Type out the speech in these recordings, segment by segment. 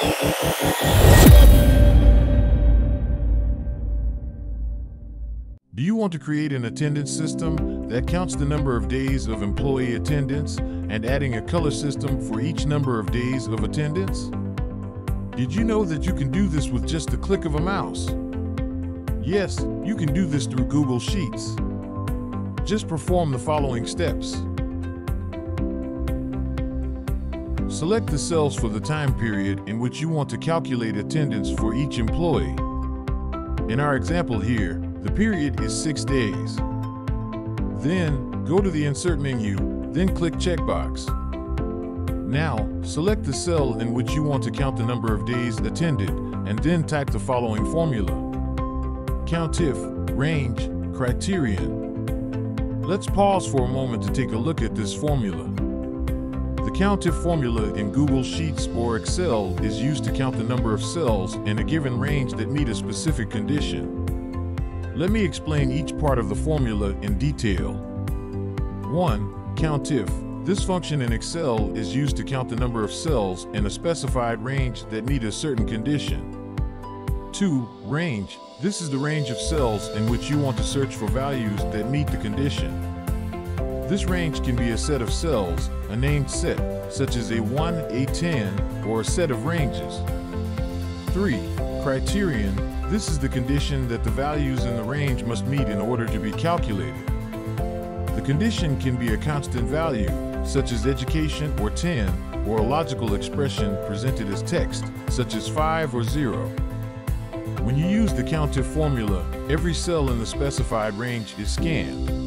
Do you want to create an attendance system that counts the number of days of employee attendance and adding a color system for each number of days of attendance? Did you know that you can do this with just the click of a mouse? Yes, you can do this through Google Sheets. Just perform the following steps. Select the cells for the time period in which you want to calculate attendance for each employee. In our example here, the period is six days. Then, go to the Insert menu, then click Checkbox. Now, select the cell in which you want to count the number of days attended, and then type the following formula. COUNTIF, range, criterion. Let's pause for a moment to take a look at this formula. The COUNTIF formula in Google Sheets or Excel is used to count the number of cells in a given range that meet a specific condition. Let me explain each part of the formula in detail. 1. COUNTIF. This function in Excel is used to count the number of cells in a specified range that meet a certain condition. 2. Range. This is the range of cells in which you want to search for values that meet the condition. This range can be a set of cells, a named set, such as A1, A10, or a set of ranges. 3. Criterion. This is the condition that the values in the range must meet in order to be calculated. The condition can be a constant value, such as education or 10, or a logical expression presented as text, such as 5 or 0. When you use the COUNTIF formula, every cell in the specified range is scanned.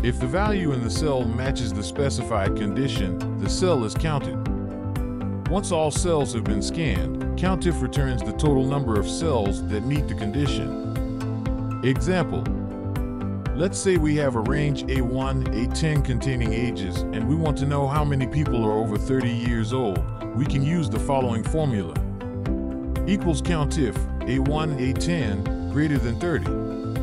If the value in the cell matches the specified condition, the cell is counted. Once all cells have been scanned, COUNTIF returns the total number of cells that meet the condition. Example, let's say we have a range A1, A10 containing ages, and we want to know how many people are over 30 years old. We can use the following formula. Equals COUNTIF, A1, A10, greater than 30.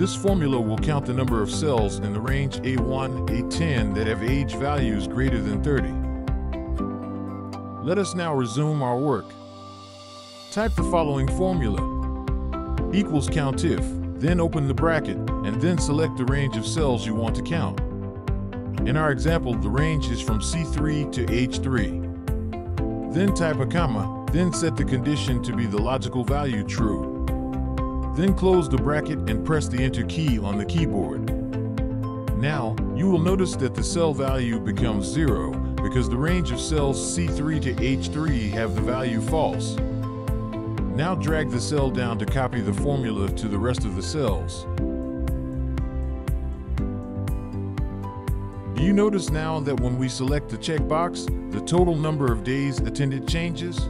This formula will count the number of cells in the range A1, A10 that have age values greater than 30. Let us now resume our work. Type the following formula. Equals COUNTIF, then open the bracket, and then select the range of cells you want to count. In our example, the range is from C3 to H3. Then type a comma, then set the condition to be the logical value true. Then close the bracket and press the Enter key on the keyboard. Now, you will notice that the cell value becomes zero because the range of cells C3 to H3 have the value false. Now drag the cell down to copy the formula to the rest of the cells. Do you notice now that when we select the checkbox, the total number of days attended changes?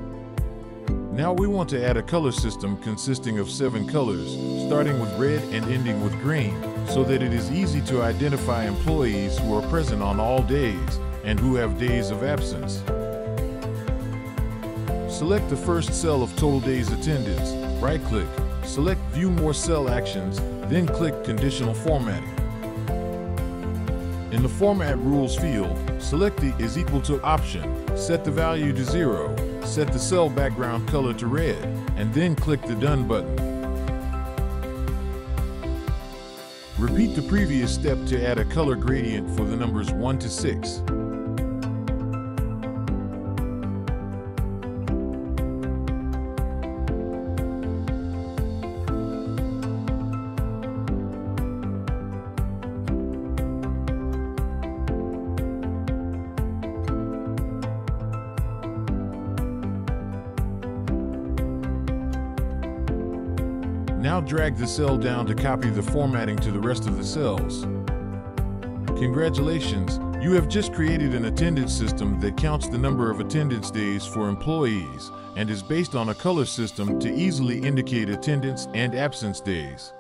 Now we want to add a color system consisting of seven colors, starting with red and ending with green, so that it is easy to identify employees who are present on all days and who have days of absence. Select the first cell of total days attendance, right-click, select View More Cell Actions, then click Conditional Formatting. In the Format Rules field, select the is equal to option, set the value to zero, set the cell background color to red, and then click the Done button. Repeat the previous step to add a color gradient for the numbers 1 to 6. Now drag the cell down to copy the formatting to the rest of the cells. Congratulations, you have just created an attendance system that counts the number of attendance days for employees and is based on a color system to easily indicate attendance and absence days.